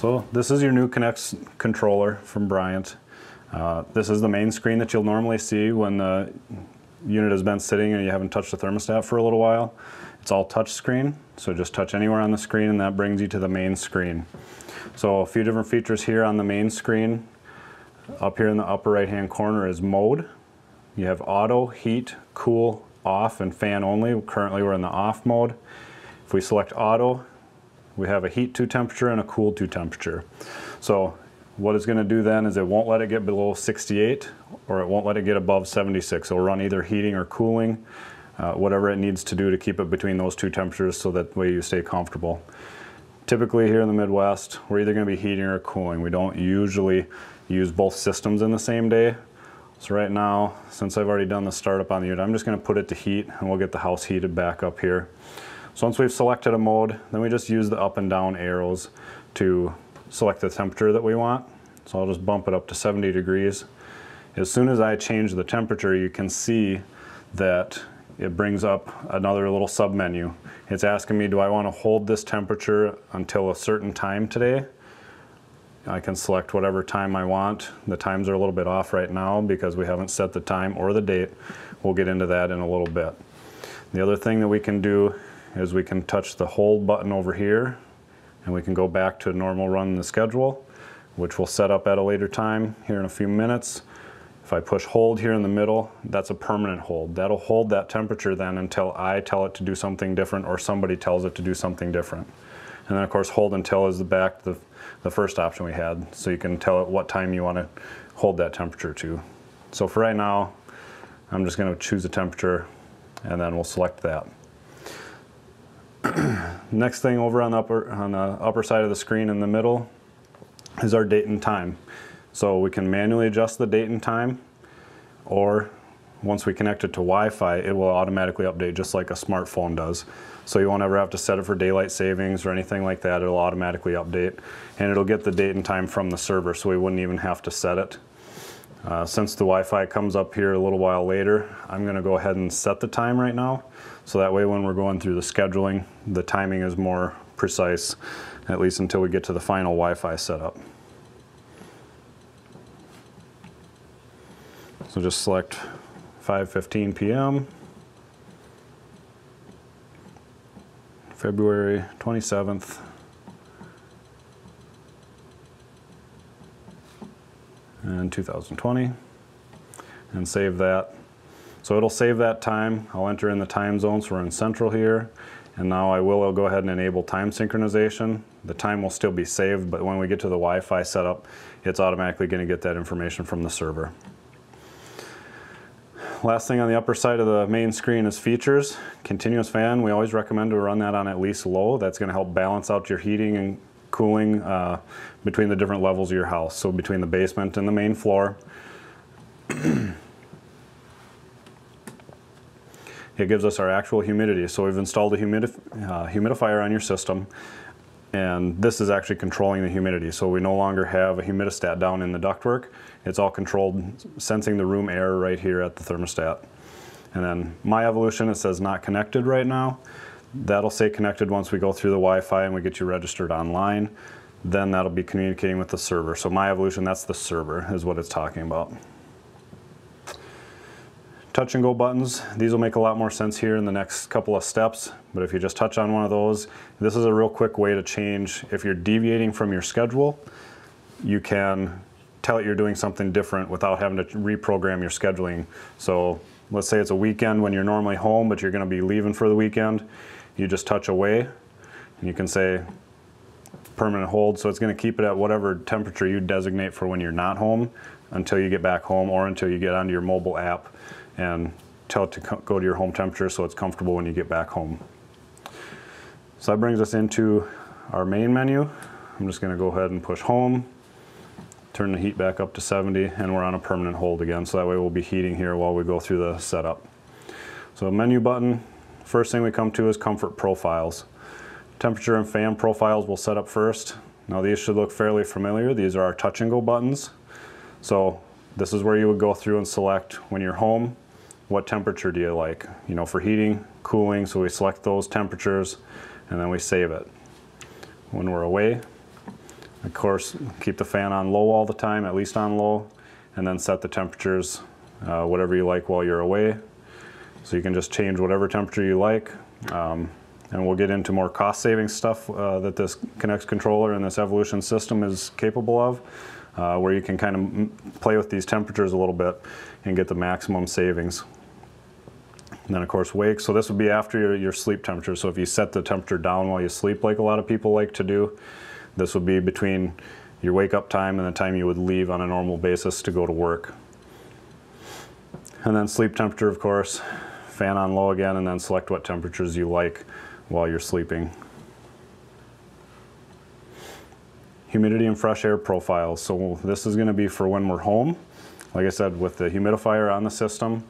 So this is your new Connex controller from Bryant. Uh, this is the main screen that you'll normally see when the unit has been sitting and you haven't touched the thermostat for a little while. It's all touch screen, so just touch anywhere on the screen and that brings you to the main screen. So a few different features here on the main screen. Up here in the upper right hand corner is mode. You have auto, heat, cool, off, and fan only. Currently we're in the off mode. If we select auto, we have a heat to temperature and a cool to temperature. So what it's going to do then is it won't let it get below 68 or it won't let it get above 76. It'll run either heating or cooling, uh, whatever it needs to do to keep it between those two temperatures so that way you stay comfortable. Typically here in the Midwest, we're either going to be heating or cooling. We don't usually use both systems in the same day. So right now, since I've already done the startup on the unit, I'm just going to put it to heat and we'll get the house heated back up here. So once we've selected a mode, then we just use the up and down arrows to select the temperature that we want. So I'll just bump it up to 70 degrees. As soon as I change the temperature, you can see that it brings up another little sub menu. It's asking me, do I want to hold this temperature until a certain time today? I can select whatever time I want. The times are a little bit off right now because we haven't set the time or the date. We'll get into that in a little bit. The other thing that we can do is we can touch the hold button over here and we can go back to a normal run in the schedule, which we'll set up at a later time here in a few minutes. If I push hold here in the middle, that's a permanent hold. That'll hold that temperature then until I tell it to do something different or somebody tells it to do something different. And then of course hold until is the back, the, the first option we had. So you can tell it what time you want to hold that temperature to. So for right now, I'm just going to choose a temperature and then we'll select that. Next thing over on the, upper, on the upper side of the screen in the middle is our date and time. So we can manually adjust the date and time or once we connect it to Wi-Fi, it will automatically update just like a smartphone does. So you won't ever have to set it for daylight savings or anything like that. It'll automatically update and it'll get the date and time from the server so we wouldn't even have to set it. Uh, since the Wi-Fi comes up here a little while later, I'm going to go ahead and set the time right now. So that way when we're going through the scheduling, the timing is more precise, at least until we get to the final Wi-Fi setup. So just select 5.15 p.m. February 27th. And 2020 and save that so it'll save that time. I'll enter in the time zone, so we're in central here. And now I will I'll go ahead and enable time synchronization. The time will still be saved, but when we get to the Wi-Fi setup, it's automatically going to get that information from the server. Last thing on the upper side of the main screen is features. Continuous fan, we always recommend to run that on at least low. That's going to help balance out your heating and cooling uh, between the different levels of your house. So between the basement and the main floor. It gives us our actual humidity. So we've installed a humidif uh, humidifier on your system and this is actually controlling the humidity. So we no longer have a humidistat down in the ductwork. It's all controlled, sensing the room air right here at the thermostat. And then my evolution, it says not connected right now. That'll say connected once we go through the Wi-Fi and we get you registered online. Then that'll be communicating with the server. So my evolution, that's the server, is what it's talking about touch and go buttons. These will make a lot more sense here in the next couple of steps, but if you just touch on one of those, this is a real quick way to change. If you're deviating from your schedule, you can tell it you're doing something different without having to reprogram your scheduling. So let's say it's a weekend when you're normally home, but you're gonna be leaving for the weekend. You just touch away and you can say permanent hold. So it's gonna keep it at whatever temperature you designate for when you're not home until you get back home or until you get onto your mobile app and tell it to go to your home temperature so it's comfortable when you get back home. So that brings us into our main menu. I'm just going to go ahead and push home, turn the heat back up to 70, and we're on a permanent hold again. So that way we'll be heating here while we go through the setup. So menu button, first thing we come to is comfort profiles. Temperature and fan profiles we'll set up first. Now these should look fairly familiar. These are our touch and go buttons. So this is where you would go through and select when you're home, what temperature do you like? You know, for heating, cooling, so we select those temperatures and then we save it. When we're away, Of course, keep the fan on low all the time, at least on low, and then set the temperatures uh, whatever you like while you're away. So you can just change whatever temperature you like. Um, and we'll get into more cost saving stuff uh, that this Connex controller and this Evolution system is capable of, uh, where you can kind of play with these temperatures a little bit and get the maximum savings. And then of course wake, so this would be after your, your sleep temperature. So if you set the temperature down while you sleep like a lot of people like to do, this would be between your wake up time and the time you would leave on a normal basis to go to work. And then sleep temperature of course, fan on low again and then select what temperatures you like while you're sleeping. Humidity and fresh air profiles. So this is gonna be for when we're home. Like I said, with the humidifier on the system,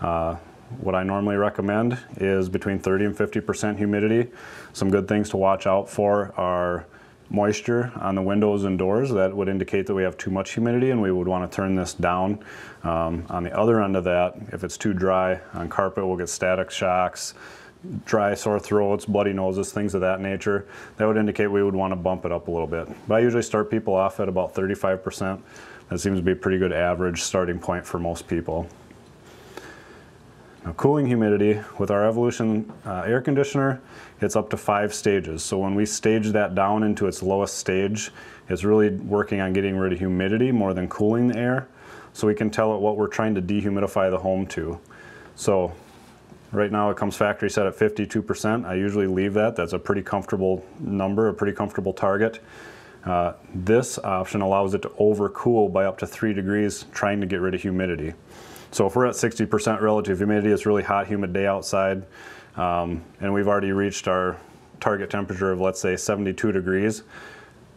uh, what I normally recommend is between 30 and 50% humidity. Some good things to watch out for are moisture on the windows and doors. That would indicate that we have too much humidity and we would want to turn this down. Um, on the other end of that, if it's too dry on carpet, we'll get static shocks, dry sore throats, bloody noses, things of that nature. That would indicate we would want to bump it up a little bit. But I usually start people off at about 35%. That seems to be a pretty good average starting point for most people. Now cooling humidity with our Evolution uh, air conditioner, it's up to five stages. So when we stage that down into its lowest stage, it's really working on getting rid of humidity more than cooling the air. So we can tell it what we're trying to dehumidify the home to. So right now it comes factory set at 52%. I usually leave that. That's a pretty comfortable number, a pretty comfortable target. Uh, this option allows it to overcool by up to three degrees trying to get rid of humidity. So if we're at 60% relative humidity, it's really hot, humid day outside, um, and we've already reached our target temperature of let's say 72 degrees.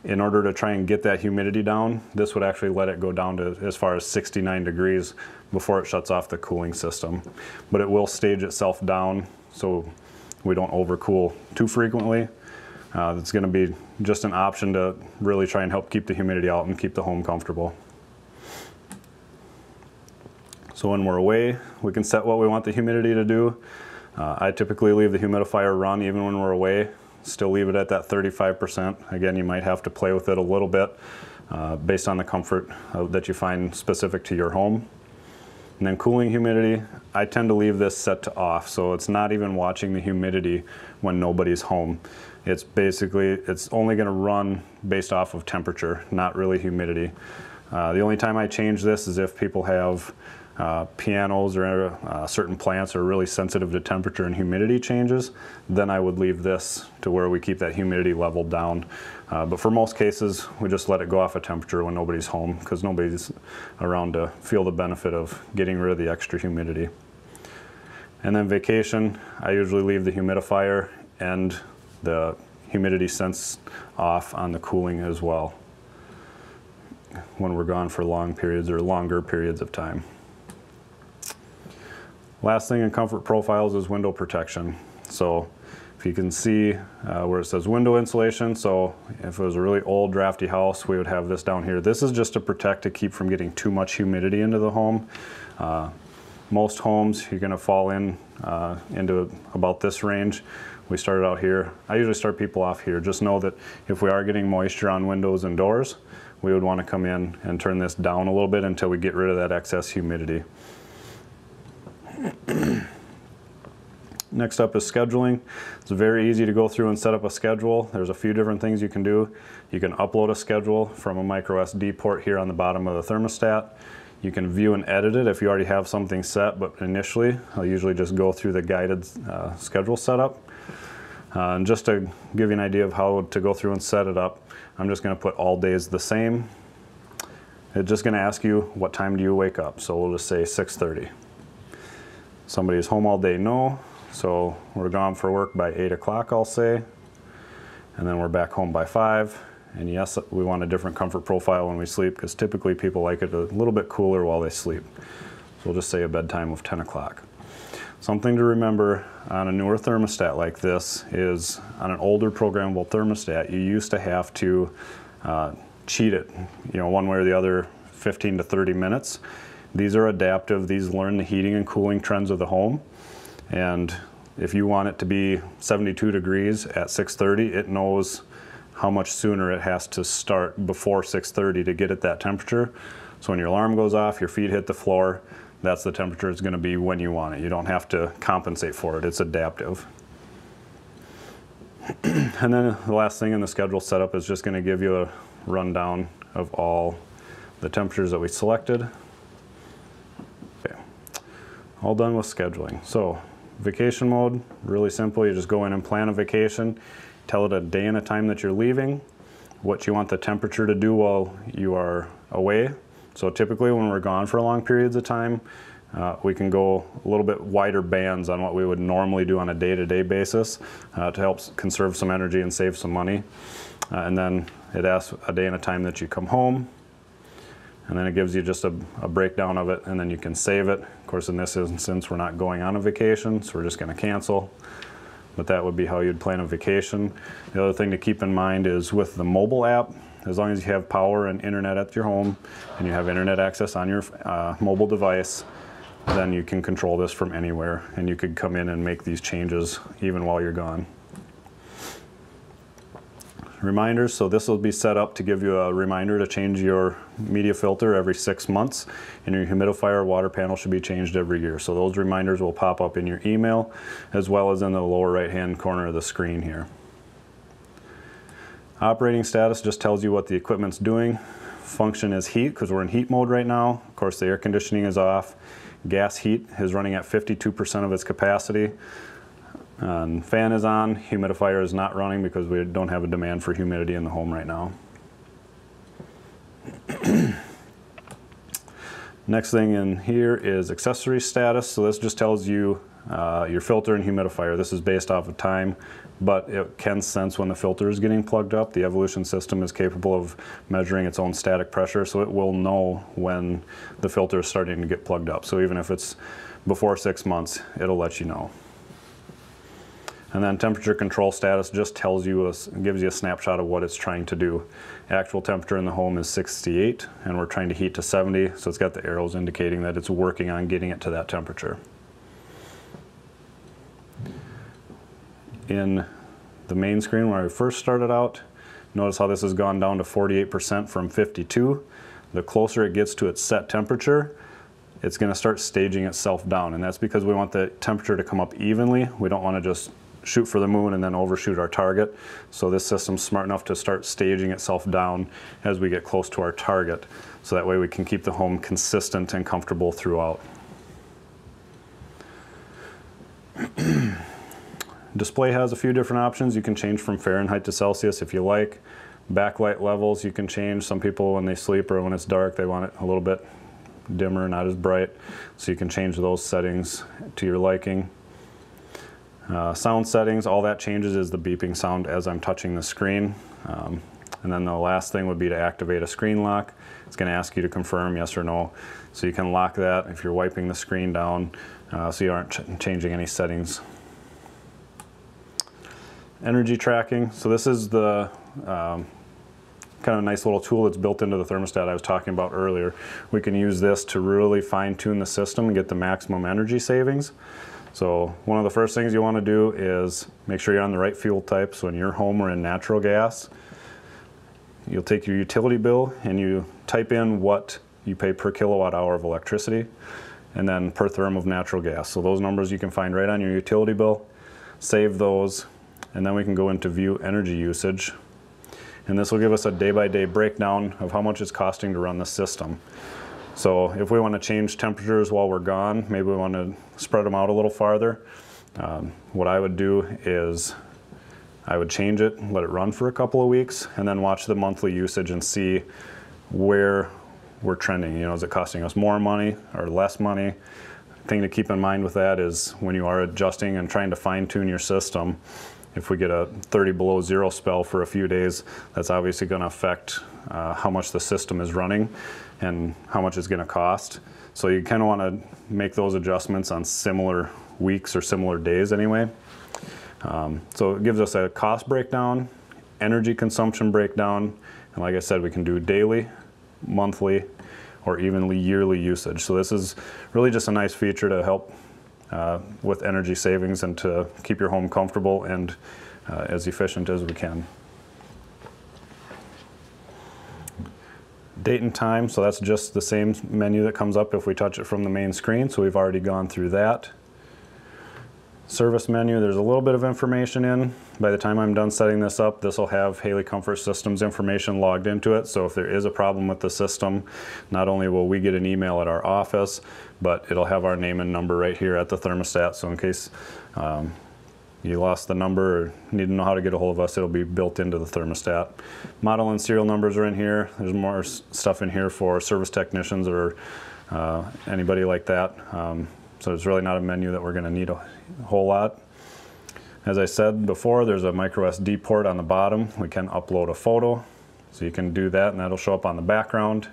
In order to try and get that humidity down, this would actually let it go down to as far as 69 degrees before it shuts off the cooling system. But it will stage itself down so we don't overcool too frequently. Uh, it's going to be just an option to really try and help keep the humidity out and keep the home comfortable. So when we're away, we can set what we want the humidity to do. Uh, I typically leave the humidifier run even when we're away, still leave it at that 35%. Again, you might have to play with it a little bit uh, based on the comfort uh, that you find specific to your home. And then cooling humidity, I tend to leave this set to off, so it's not even watching the humidity when nobody's home. It's basically, it's only gonna run based off of temperature, not really humidity. Uh, the only time I change this is if people have uh, pianos or uh, certain plants are really sensitive to temperature and humidity changes, then I would leave this to where we keep that humidity level down. Uh, but for most cases, we just let it go off a temperature when nobody's home because nobody's around to feel the benefit of getting rid of the extra humidity. And then vacation, I usually leave the humidifier and the humidity sense off on the cooling as well when we're gone for long periods or longer periods of time. Last thing in comfort profiles is window protection. So if you can see uh, where it says window insulation, so if it was a really old drafty house, we would have this down here. This is just to protect to keep from getting too much humidity into the home. Uh, most homes, you're gonna fall in uh, into about this range. We started out here. I usually start people off here. Just know that if we are getting moisture on windows and doors, we would wanna come in and turn this down a little bit until we get rid of that excess humidity. Next up is scheduling. It's very easy to go through and set up a schedule. There's a few different things you can do. You can upload a schedule from a micro SD port here on the bottom of the thermostat. You can view and edit it if you already have something set, but initially I'll usually just go through the guided uh, schedule setup. Uh, and just to give you an idea of how to go through and set it up, I'm just going to put all days the same. It's just going to ask you what time do you wake up. So we'll just say 6.30. Somebody's home all day, no. So we're gone for work by 8 o'clock, I'll say. And then we're back home by 5. And yes, we want a different comfort profile when we sleep because typically people like it a little bit cooler while they sleep. So we'll just say a bedtime of 10 o'clock. Something to remember on a newer thermostat like this is on an older programmable thermostat, you used to have to uh, cheat it, you know, one way or the other 15 to 30 minutes. These are adaptive. These learn the heating and cooling trends of the home. And if you want it to be 72 degrees at 6.30, it knows how much sooner it has to start before 6.30 to get at that temperature. So when your alarm goes off, your feet hit the floor, that's the temperature it's gonna be when you want it. You don't have to compensate for it, it's adaptive. and then the last thing in the schedule setup is just gonna give you a rundown of all the temperatures that we selected. All done with scheduling. So vacation mode, really simple. You just go in and plan a vacation, tell it a day and a time that you're leaving, what you want the temperature to do while you are away. So typically when we're gone for long periods of time, uh, we can go a little bit wider bands on what we would normally do on a day-to-day -day basis uh, to help conserve some energy and save some money. Uh, and then it asks a day and a time that you come home, and then it gives you just a, a, breakdown of it and then you can save it. Of course in this instance we're not going on a vacation so we're just going to cancel but that would be how you'd plan a vacation. The other thing to keep in mind is with the mobile app as long as you have power and internet at your home and you have internet access on your uh, mobile device then you can control this from anywhere and you could come in and make these changes even while you're gone reminders. So this will be set up to give you a reminder to change your media filter every six months and your humidifier water panel should be changed every year. So those reminders will pop up in your email as well as in the lower right hand corner of the screen here. Operating status just tells you what the equipment's doing. Function is heat because we're in heat mode right now. Of course the air conditioning is off. Gas heat is running at 52% of its capacity. And fan is on, humidifier is not running because we don't have a demand for humidity in the home right now. Next thing in here is accessory status. So this just tells you uh, your filter and humidifier. This is based off of time, but it can sense when the filter is getting plugged up. The Evolution system is capable of measuring its own static pressure, so it will know when the filter is starting to get plugged up. So even if it's before six months, it'll let you know. And then temperature control status just tells you, a, gives you a snapshot of what it's trying to do. Actual temperature in the home is 68 and we're trying to heat to 70, so it's got the arrows indicating that it's working on getting it to that temperature. In the main screen where I first started out, notice how this has gone down to 48% from 52. The closer it gets to its set temperature, it's going to start staging itself down and that's because we want the temperature to come up evenly. We don't want to just shoot for the moon and then overshoot our target. So this system's smart enough to start staging itself down as we get close to our target. So that way we can keep the home consistent and comfortable throughout. Display has a few different options. You can change from Fahrenheit to Celsius if you like. Backlight levels you can change. Some people when they sleep or when it's dark they want it a little bit dimmer, not as bright. So you can change those settings to your liking. Uh, sound settings, all that changes is the beeping sound as I'm touching the screen. Um, and then the last thing would be to activate a screen lock. It's going to ask you to confirm yes or no. So you can lock that if you're wiping the screen down uh, so you aren't ch changing any settings. Energy tracking. So this is the um, kind of a nice little tool that's built into the thermostat I was talking about earlier. We can use this to really fine tune the system and get the maximum energy savings. So one of the first things you want to do is make sure you're on the right fuel type. So in your home we're in natural gas. You'll take your utility bill and you type in what you pay per kilowatt hour of electricity and then per therm of natural gas. So those numbers you can find right on your utility bill. Save those and then we can go into view energy usage and this will give us a day-by-day -day breakdown of how much it's costing to run the system. So if we want to change temperatures while we're gone, maybe we want to spread them out a little farther, um, what I would do is I would change it, let it run for a couple of weeks, and then watch the monthly usage and see where we're trending. You know, is it costing us more money or less money? Thing to keep in mind with that is when you are adjusting and trying to fine tune your system, if we get a 30 below zero spell for a few days, that's obviously going to affect uh, how much the system is running and how much it's going to cost. So you kind of want to make those adjustments on similar weeks or similar days anyway. Um, so it gives us a cost breakdown, energy consumption breakdown, and like I said, we can do daily, monthly, or evenly yearly usage. So this is really just a nice feature to help uh, with energy savings and to keep your home comfortable and uh, as efficient as we can. Date and time, so that's just the same menu that comes up if we touch it from the main screen, so we've already gone through that. Service menu, there's a little bit of information in. By the time I'm done setting this up, this will have Haley Comfort Systems information logged into it, so if there is a problem with the system, not only will we get an email at our office, but it'll have our name and number right here at the thermostat, so in case um, you lost the number or need to know how to get a hold of us, it'll be built into the thermostat. Model and serial numbers are in here. There's more stuff in here for service technicians or uh, anybody like that. Um, so it's really not a menu that we're going to need a whole lot. As I said before, there's a micro SD port on the bottom. We can upload a photo. So you can do that and that'll show up on the background.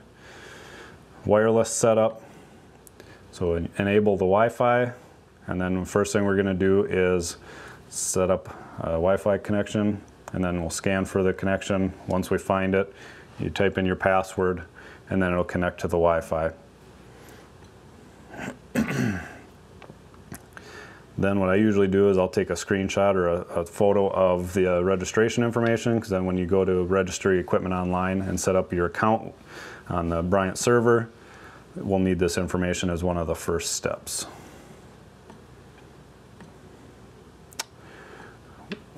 Wireless setup. So enable the Wi-Fi. And then the first thing we're going to do is set up a Wi-Fi connection and then we'll scan for the connection. Once we find it, you type in your password and then it'll connect to the Wi-Fi. then what I usually do is I'll take a screenshot or a, a photo of the uh, registration information because then when you go to register your equipment online and set up your account on the Bryant server, we'll need this information as one of the first steps.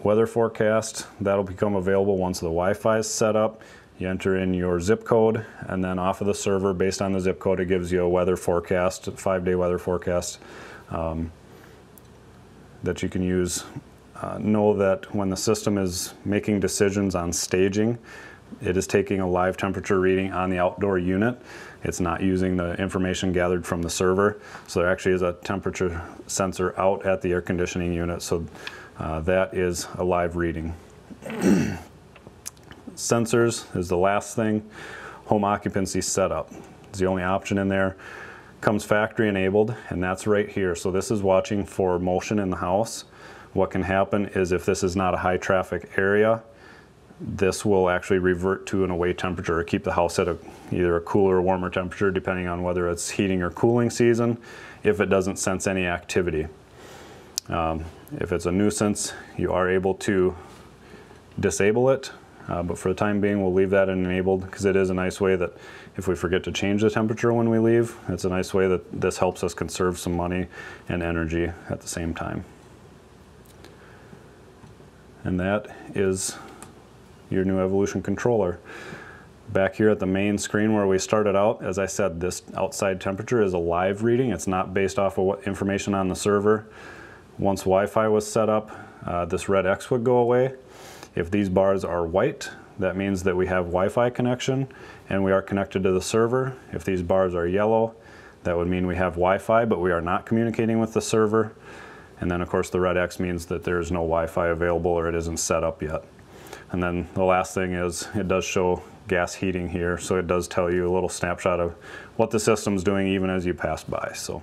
Weather forecast. That'll become available once the Wi-Fi is set up. You enter in your zip code and then off of the server, based on the zip code, it gives you a weather forecast, five-day weather forecast um, that you can use. Uh, know that when the system is making decisions on staging, it is taking a live temperature reading on the outdoor unit. It's not using the information gathered from the server. So there actually is a temperature sensor out at the air conditioning unit. So uh, that is a live reading. Sensors is the last thing. Home occupancy setup is the only option in there. Comes factory enabled and that's right here. So this is watching for motion in the house. What can happen is if this is not a high traffic area, this will actually revert to an away temperature or keep the house at a, either a cooler or warmer temperature depending on whether it's heating or cooling season if it doesn't sense any activity. Um, if it's a nuisance, you are able to disable it, uh, but for the time being, we'll leave that enabled because it is a nice way that if we forget to change the temperature when we leave, it's a nice way that this helps us conserve some money and energy at the same time. And that is your new Evolution controller. Back here at the main screen where we started out, as I said, this outside temperature is a live reading. It's not based off of what information on the server. Once Wi-Fi was set up, uh, this red X would go away. If these bars are white, that means that we have Wi-Fi connection and we are connected to the server. If these bars are yellow, that would mean we have Wi-Fi, but we are not communicating with the server. And then of course the red X means that there's no Wi-Fi available or it isn't set up yet. And then the last thing is it does show gas heating here, so it does tell you a little snapshot of what the system's doing even as you pass by. So.